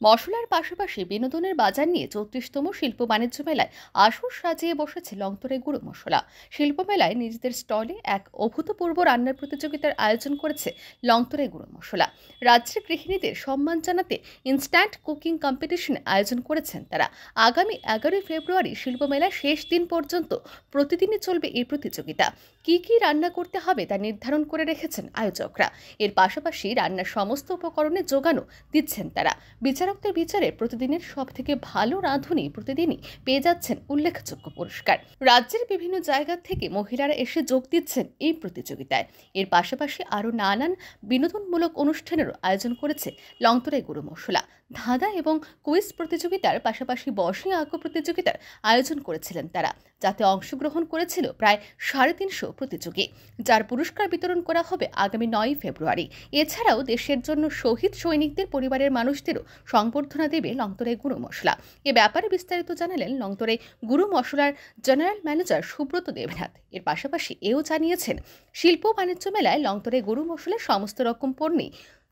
মশলার পাশাপাশি বিনোদনের বাজার নিয়ে চৌত্রিশতম শিল্প বাণিজ্য মেলায় আসর সাজিয়ে বসেছে লংতরে গুঁড়ো মশলা। শিল্প মেলায় নিজেদের স্টলে এক অভূতপূর্ব রান্নার প্রতিযোগিতার আয়োজন করেছে লংতরে গুঁড়ো মশলা। রাজ্যের গৃহিণীদের সম্মান জানাতে ইনস্ট্যান্ট কুকিং কম্পিটিশনে আয়োজন করেছেন তারা। আগামী এগারোই ফেব্রুয়ারি শিল্প মেলার শেষ দিন পর্যন্ত প্রতিদিনই চলবে এই প্রতিযোগিতা। কি কি রান্না করতে হবে তা নির্ধারণ করে রেখেছেন আয়োজকরা। এর পাশাপাশি রান্নার সমস্ত উপকরণের যোগানও দিচ্ছেন তারা। বিচারকদের বিচারে প্রতিদিনের সব থেকে ভালো রাঁধুনি প্রতিদিনই পেয়ে যাচ্ছেন উল্লেখযোগ্য পুরস্কার। রাজ্যের বিভিন্ন জায়গা থেকে মহিলারা এসে যোগ দিচ্ছেন এই প্রতিযোগিতায়। এর পাশাপাশি আরও নানান বিনোদনমূলক অনুষ্ঠানেরও আয়োজন করেছে লংতরাই গুরু মশলা ধাঁধা এবং কুইজ প্রতিযোগিতার পাশাপাশি বসে আঁকো প্রতিযোগিতার আয়োজন করেছিলেন তারা, যাতে অংশগ্রহণ করেছিল প্রায় সাড়ে তিনশো প্রতিযোগী, যার পুরস্কার বিতরণ করা হবে আগামী নয় ফেব্রুয়ারি। এছাড়াও দেশের জন্য শহীদ সৈনিকদের পরিবারের মানুষদেরও সংবর্ধনা দেবে লংতরে গুঁড়ো মশলা। এ ব্যাপারে বিস্তারিত জানালেন লংতরে গুঁড়ো মশলার জেনারেল ম্যানেজার সুব্রত দেবনাথ। এর পাশাপাশি এও জানিয়েছেন, শিল্প বাণিজ্য মেলায় লংতরে গুঁড়ো মশলার সমস্ত রকম পণ্যে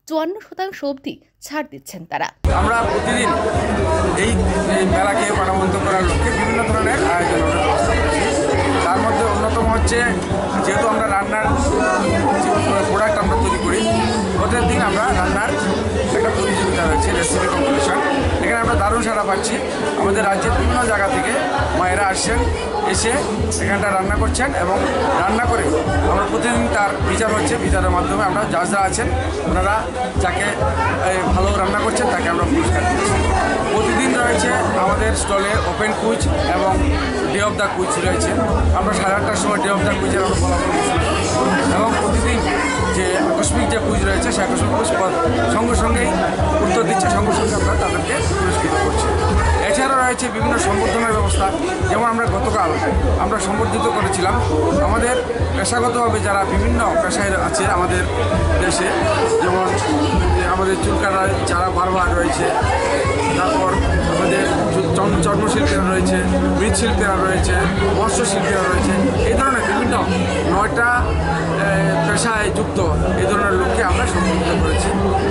চুয়ান্ন শতাংশ অবধি ছাড় দিচ্ছেন তারা। আমরা প্রতিদিন এই মেলাকে প্রাণবন্ত করার লক্ষ্যে বিভিন্ন ধরনের আয়োজন তার মধ্যে অন্যতম হচ্ছে, যেহেতু আমরা রান্নার প্রোডাক্ট আমরা তৈরি করি প্রত্যেক দিন আমরা রান্নার একটা প্রতিযোগিতা রয়েছে রেসিপি কম্পিটিশন এখানে আমরা দারুণ সাড়া পাচ্ছি। আমাদের রাজ্যের বিভিন্ন জায়গা থেকে মায়েরা আসছেন। এসে এখানটা রান্না করছেন এবং রান্না করে আমরা প্রতিদিন তার বিচার হচ্ছে, বিচারের মাধ্যমে আমরা যারা আছেন, ওনারা যাকে ভালো রান্না করছেন তাকে আমরা পুরস্কার দিচ্ছি। প্রতিদিন রয়েছে আমাদের স্টলে ওপেন কুইজ এবং ডে অফ দ্য কুইজ রয়েছে। আমরা সাড়ে আটটার সময় ডে অফ দ্য কুইজের আমরা ফলাফল এবং প্রতিদিন যে আকস্মিক যে কুইজ রয়েছে সে আকস্মিক কুইজ সঙ্গে সঙ্গেই উত্তর দিচ্ছে, সঙ্গে সঙ্গে আমরা তাদেরকে পুরস্কৃত করছি। এছাড়াও রয়েছে বিভিন্ন সম্বর্ধনার ব্যবস্থা, যেমন আমরা গতকাল আমরা সম্বর্ধিত করেছিলাম। আমাদের পেশাগতভাবে যারা বিভিন্ন পেশায় আছে আমাদের দেশে, যেমন আমাদের চুলকারা যারা বারবার রয়েছে, তারপর আমাদের চর্মশিল্পীরা রয়েছে, মৃৎশিল্পীরা রয়েছে, বস্ত্রশিল্পীরা রয়েছে, এই ধরনের বিভিন্ন নয়টা পেশায় যুক্ত এই ধরনের লোককে আমরা সম্বর্ধিত করেছি।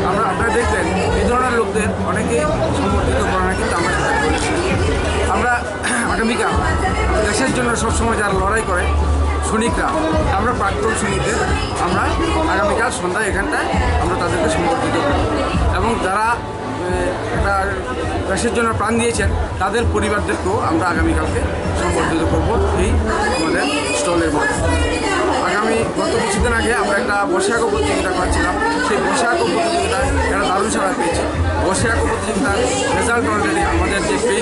আমরা আপনারা দেখবেন এই ধরনের লোকদের অনেকেই জন্য সবসময় যারা লড়াই করে সৈনিকরা, আমরা প্রাক্তন সৈনিকদের, আমরা আগামীকাল সন্ধ্যায় এখানটায় আমরা তাদেরকে সম্বর্ধিত করব। এবং যারা একটা দেশের জন্য প্রাণ দিয়েছেন, তাদের পরিবারদেরকেও আমরা আগামীকালকে সম্বর্ধিত করব এই আমাদের স্টলের মাধ্যমে আগামী গত কিছুদিন আগে আমরা একটা বসিয়াকো প্রতিযোগিতা করছিলাম। সেই বসিয়াকো প্রতিযোগিতায় একটা দারুণ সাড়া পেয়েছি, বসিয়াকো প্রতিযোগিতার রেজাল্ট অলরেডি আমাদের যে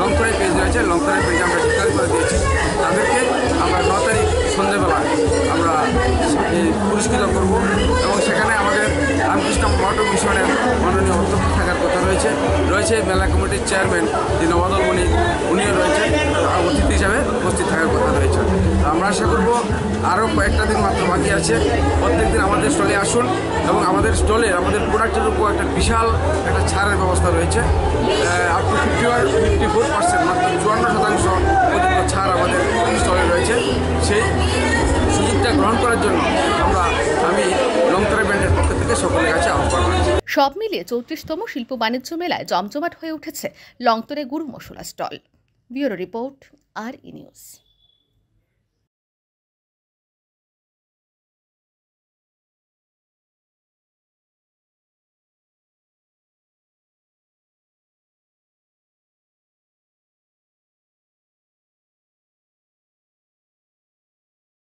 লং লংতরাই পেজ রয়েছে লঙ্কনের পেজ আমরা ডিক্লেয়ার করে দিয়েছি। তাদেরকে আমরা ন তারিখ সন্ধ্যেবেলা আমরা পুরস্কৃত করব। এবং সেখানে আমাদের রামকৃষ্ণ মঠ মিশনের মাননীয় অধ্যক্ষ থাকার কথা রয়েছে। রয়েছে মেলা কমিটির চেয়ারম্যান যে নবাদল মণি উনিও রয়েছেন। অতিথি হিসাবে উপস্থিত থাকার কথা রয়েছে। আমরা আশা করব আরও কয়েকটা দিন মাত্র বাকি আছে। প্রত্যেক দিন আমাদের স্টলে আসুন এবং আমাদের স্টলে, আমাদের প্রোডাক্টের উপর একটা বিশাল একটা ছাড়ের ব্যবস্থা রয়েছে। Up to fifty one fifty four percent মাত্র চুয়ান্ন শতাংশ পর্যন্ত ছাড় আমাদের স্টলে রয়েছে। সেই সুযোগটা গ্রহণ করার জন্য আমরা আমি লংতরা ব্যান্ডের পক্ষ থেকে সকলের কাছে আহ্বান করছি সব মিলিয়ে চৌত্রিশতম শিল্প বাণিজ্য মেলায় জমজমাট হয়ে উঠেছে লংতরে গুরু মশলা stall. Bureau Report, RE News.